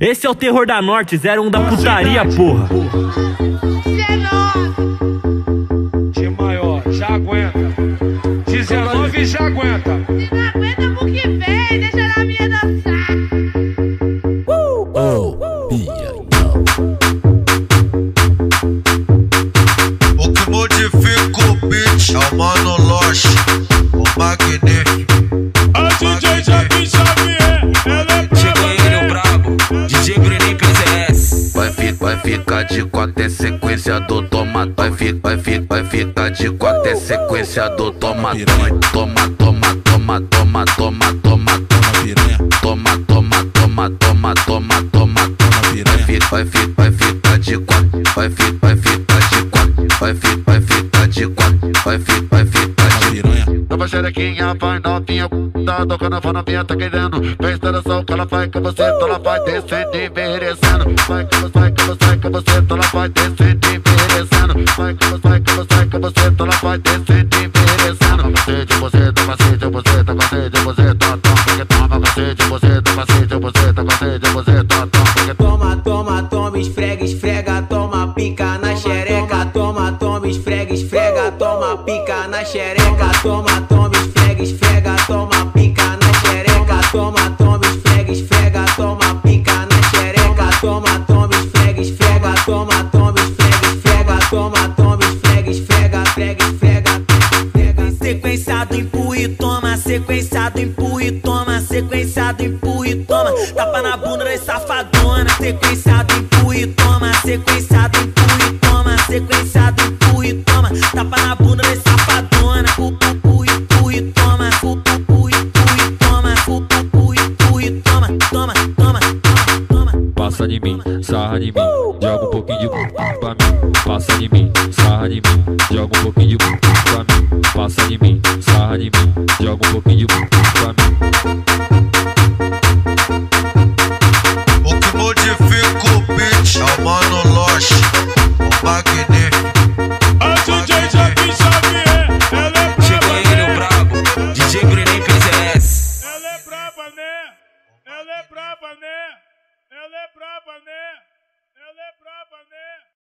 Esse é o terror da Norte, 01 da putaria, porra. De maior, já aguenta. 19 já aguenta. Se não aguenta pro que vem, deixa na minha dançar. O que modifica o beat é o Mano Loche, o magnífico. Ficar de quatro é sequência do toma, vai, fi, vai, fi, vai ficar de quatro é sequência do toma, toma, toma, toma, toma, toma, toma, toma, toma, toma, toma, toma, toma, vai, fi, vai, fi, vai ficar de quatro, vai, fi, vai ficar de quatro, vai, fi, vai ficar de quatro, vai, fi, vai ficar de Nova xerequinha, vai novinha, tá tocando a novinha, tá querendo. Presta atenção que ela vai com você, então ela vai descendo e merecendo. Vai que você, vai que você, vai com você, então ela vai descendo e merecendo. Vai que você, vai que você, vai com você, então ela vai descendo e merecendo. Você de você, tá com você, de você, tá com você, de você, tá toma, porque toma, você de você, tá com você, de você, tá com você, de você, tá toma, porque Toma, toma, toma, esfrega, esfrega, toma pica na xereca. Esfrega, esfrega, toma pica na xereca. Toma, toma, esfrega, esfrega, toma pica na xereca. Toma, toma, esfrega, esfrega, toma pica na xereca. Toma, toma, esfrega, esfrega, toma, toma, esfrega, esfrega, toma, toma, esfrega, esfrega, esfrega, esfrega. Sequenciado, empurra e toma, sequenciado, empurra e toma, sequenciado, empurra e toma. Tapa na bunda das safadona, sequenciado, empurra e toma, sequenciado, empurra e toma, sequenciado, empurra passa de mim, sarra de mim, joga um pouquinho de bumbum pra mim, passa de mim, sarra de mim, joga um pouquinho de bumbum pra mim, passa de mim, sarra de mim, joga um pouquinho de bumbum pra mim. O que modifica o beat é o Mano o Magnífico. Ela é brava, né? Ela é braba, né?